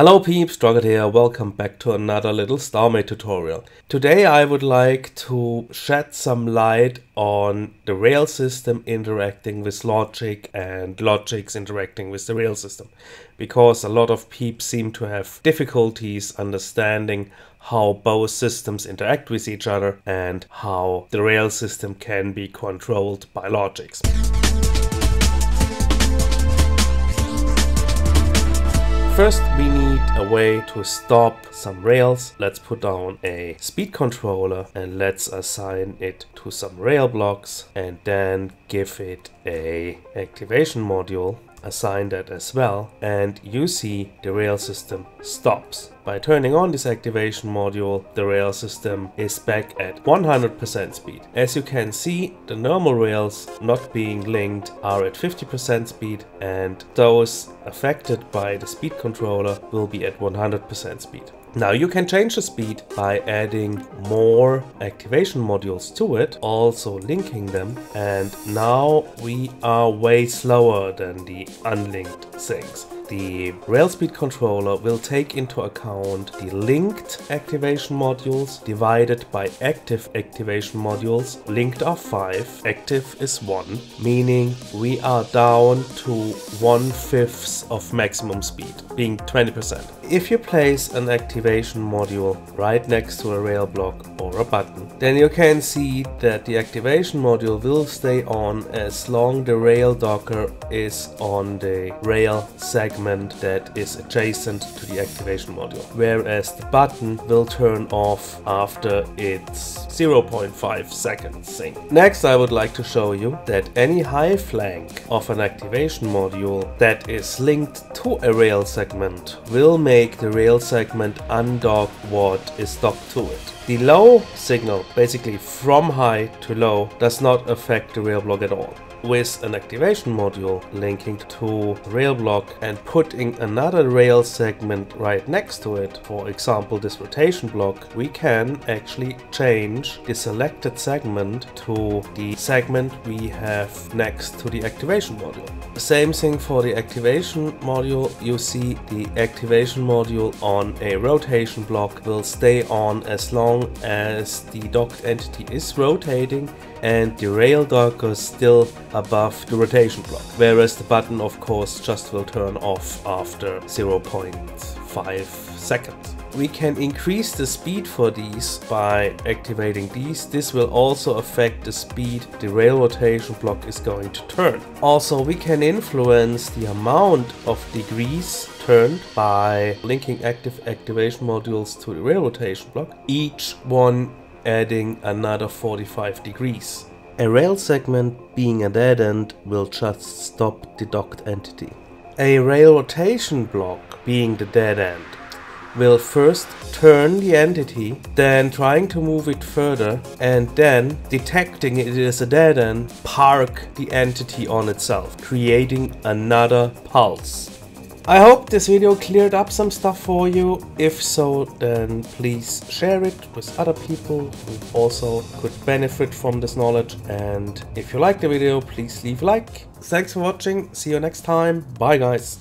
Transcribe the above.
Hello peeps, Drakkart here, welcome back to another little StarMade tutorial. Today I would like to shed some light on the rail system interacting with logic and logics interacting with the rail system. Because a lot of peeps seem to have difficulties understanding how both systems interact with each other and how the rail system can be controlled by logics. First we need a way to stop some rails. Let's put down a speed controller and let's assign it to some rail blocks and then give it a activation module assign that as well and you see the rail system stops. By turning on this activation module the rail system is back at 100% speed. As you can see the normal rails not being linked are at 50% speed and those affected by the speed controller will be at 100% speed. Now you can change the speed by adding more activation modules to it, also linking them, and now we are way slower than the unlinked things the rail speed controller will take into account the linked activation modules divided by active activation modules. Linked are 5, active is 1, meaning we are down to 1 fifth of maximum speed, being 20%. If you place an activation module right next to a rail block or a button, then you can see that the activation module will stay on as long the rail docker is on the rail segment that is adjacent to the activation module, whereas the button will turn off after its 0.5 seconds sync. Next I would like to show you that any high flank of an activation module that is linked to a rail segment will make the rail segment undock what is docked to it. The low signal, basically from high to low, does not affect the rail block at all with an activation module linking to rail block and putting another rail segment right next to it, for example this rotation block, we can actually change the selected segment to the segment we have next to the activation module. Same thing for the activation module, you see the activation module on a rotation block will stay on as long as the docked entity is rotating and the rail docker still above the rotation block, whereas the button of course just will turn off after 0.5 seconds. We can increase the speed for these by activating these. This will also affect the speed the rail rotation block is going to turn. Also, we can influence the amount of degrees turned by linking active activation modules to the rail rotation block. Each one adding another 45 degrees. A rail segment being a dead end will just stop the docked entity. A rail rotation block being the dead end will first turn the entity, then trying to move it further, and then detecting it as a dead end, park the entity on itself, creating another pulse. I hope this video cleared up some stuff for you. If so, then please share it with other people who also could benefit from this knowledge. And if you liked the video, please leave a like. Thanks for watching. See you next time. Bye guys.